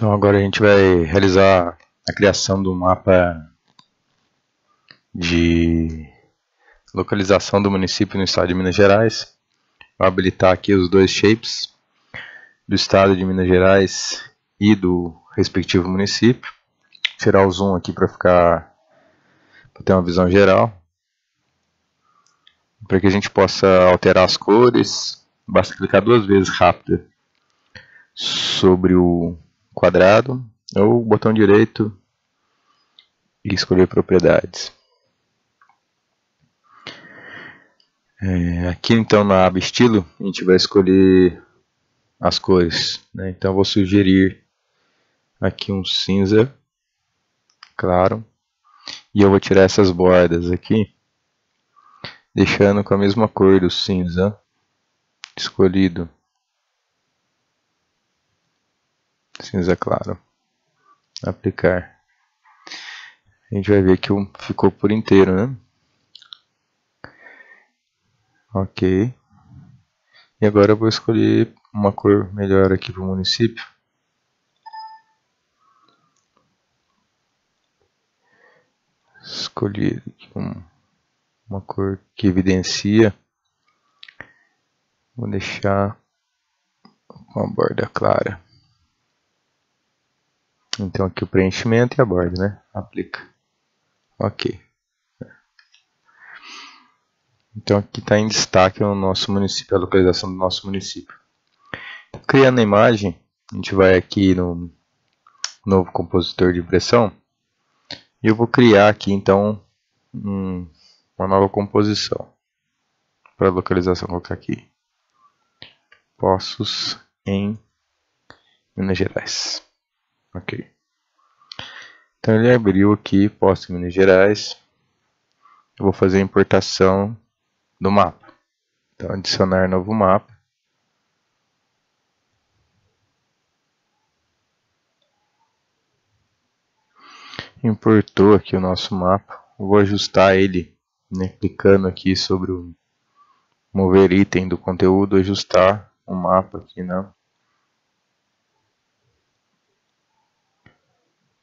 Então agora a gente vai realizar a criação do mapa de localização do município no estado de Minas Gerais. Vou habilitar aqui os dois shapes do estado de Minas Gerais e do respectivo município. Tirar o zoom aqui para ficar para ter uma visão geral. Para que a gente possa alterar as cores, basta clicar duas vezes rápido sobre o quadrado ou botão direito e escolher propriedades. É, aqui então na aba estilo a gente vai escolher as cores. Né? Então vou sugerir aqui um cinza claro e eu vou tirar essas bordas aqui deixando com a mesma cor do cinza escolhido cinza claro. Aplicar. A gente vai ver que ficou por inteiro né? Ok. E agora eu vou escolher uma cor melhor aqui para o município escolher um, uma cor que evidencia. Vou deixar com borda clara então aqui o preenchimento e a borda, né? Aplica. Ok. Então aqui está em destaque o nosso município, a localização do nosso município. Então, criando a imagem, a gente vai aqui no novo compositor de impressão e eu vou criar aqui então um, uma nova composição para localização. Vou colocar aqui Poços em Minas Gerais. Ok. Então ele abriu aqui posto Minas Gerais. Eu vou fazer a importação do mapa. Então adicionar novo mapa. Importou aqui o nosso mapa. Eu vou ajustar ele, né, clicando aqui sobre o mover item do conteúdo, ajustar o mapa aqui na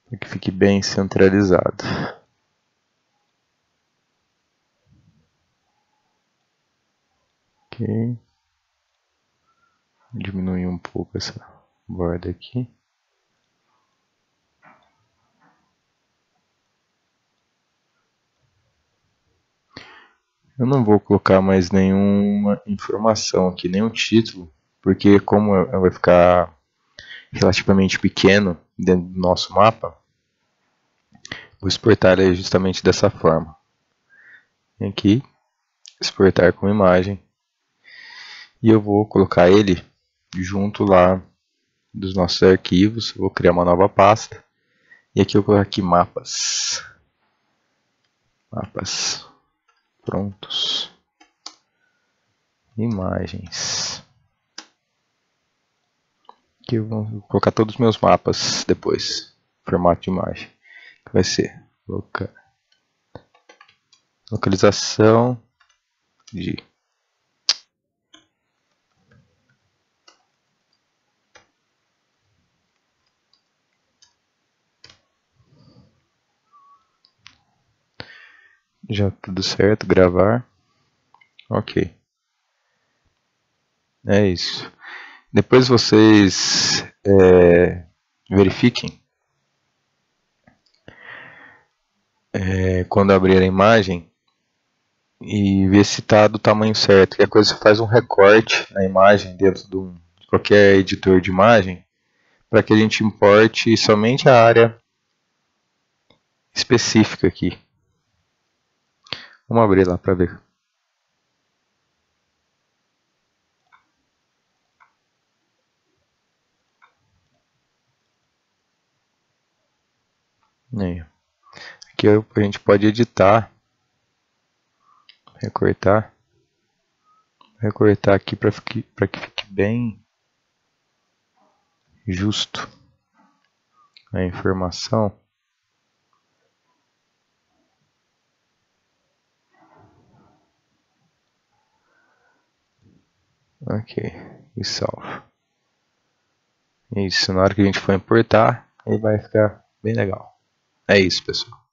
para que fique bem centralizado. Ok. Diminuir um pouco essa borda aqui. Eu não vou colocar mais nenhuma informação aqui, nenhum título, porque como vai ficar relativamente pequeno dentro do nosso mapa, vou exportar ele justamente dessa forma. Aqui, exportar como imagem. E eu vou colocar ele junto lá dos nossos arquivos. Vou criar uma nova pasta. E aqui eu vou colocar aqui mapas. Mapas. Prontos. Imagens. Aqui eu vou colocar todos os meus mapas depois. Formato de imagem. Que vai ser loca... localização de Já tudo certo, gravar. Ok. É isso. Depois vocês é, verifiquem é, quando abrir a imagem e ver se está do tamanho certo. Que a coisa faz um recorte na imagem dentro do, de qualquer editor de imagem para que a gente importe somente a área específica aqui. Vamos abrir lá para ver. Aqui a gente pode editar, recortar, recortar aqui para que, que fique bem justo a informação. Ok, e salvo. Isso, na hora que a gente for importar, aí vai ficar bem legal. É isso, pessoal.